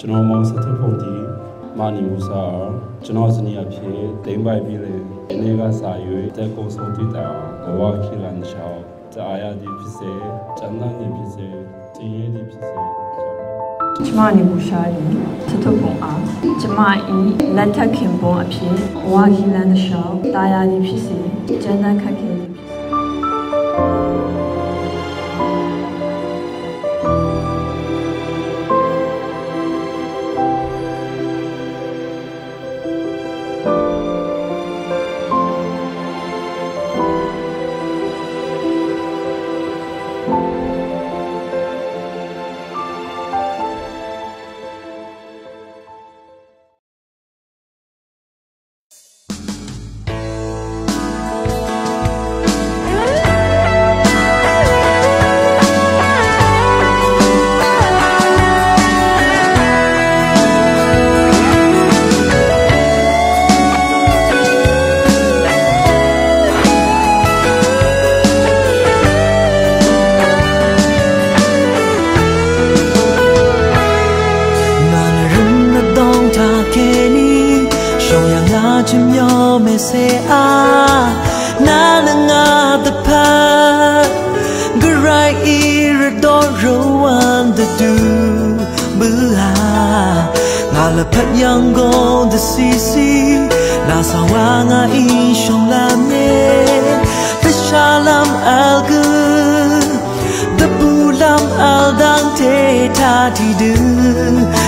ကျွန်တော်မောင်စထဖုန်တီမာနီမူစာကျွန်တော်စနီအဖြစ်တိမ်ပိုက်ပြီးလေဒီနေ့ကစာရွေးတက်ကုံဆုံးတည်တာဘဝခိလန်ချောင်းကြာရသည်ဖြစ်စေကျန်တဲ့နေဖြစ်စေတည်ရည်သည်ဖြစ်စေကျမနေဘူးရှာရင်သထုပ်ပုံအားကျမဤလက်ထက်ခင်ပုံအဖြစ်ဝါခီလန်ရှောင်းတာယာသည်ဖြစ်စေကျန်းတန်းခက်ခဲ chim yo me se a na na nga the pa gurai ir do ro wan the do si si na sa wa nga i shong la me the al gu ta ti du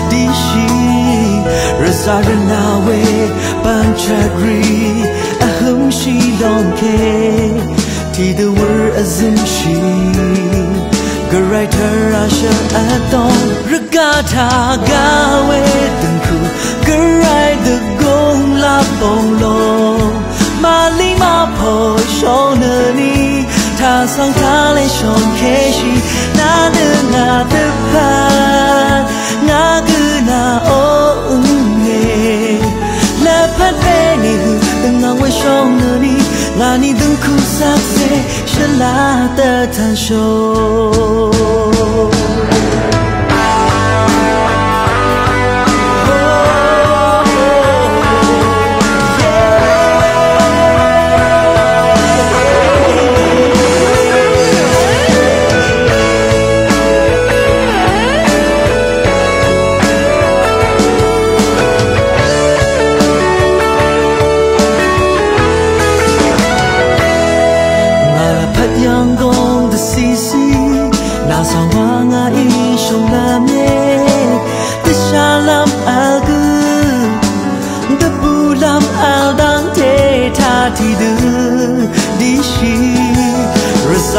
razarna we ban chagri a hum shi long ke ti the word azim shi. Greater Russia aton regata ga we 那你等苦涩谁是拉的弹手。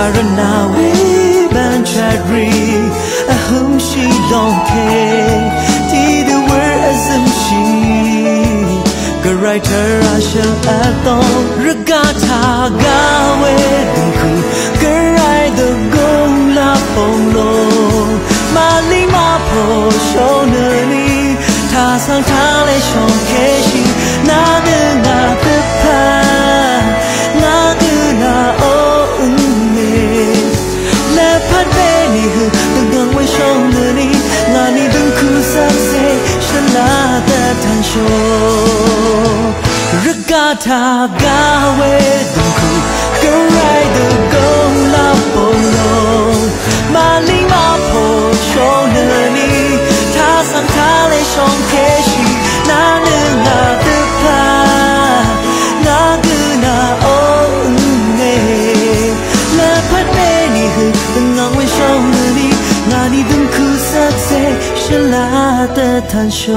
saranawi ban she don't care. Did the word asum shi garaiter ashal atong regata gawe dinku garai the gong la pong lo mali ma po shonani ta sang ta le shonke 他加威的苦，更爱的狗拉波隆，马里马婆说的你，他上他的双铁西，那能啊的怕，那个那哦哎，那怕被你和等安慰说的你，那你的苦涩在是拉的探索。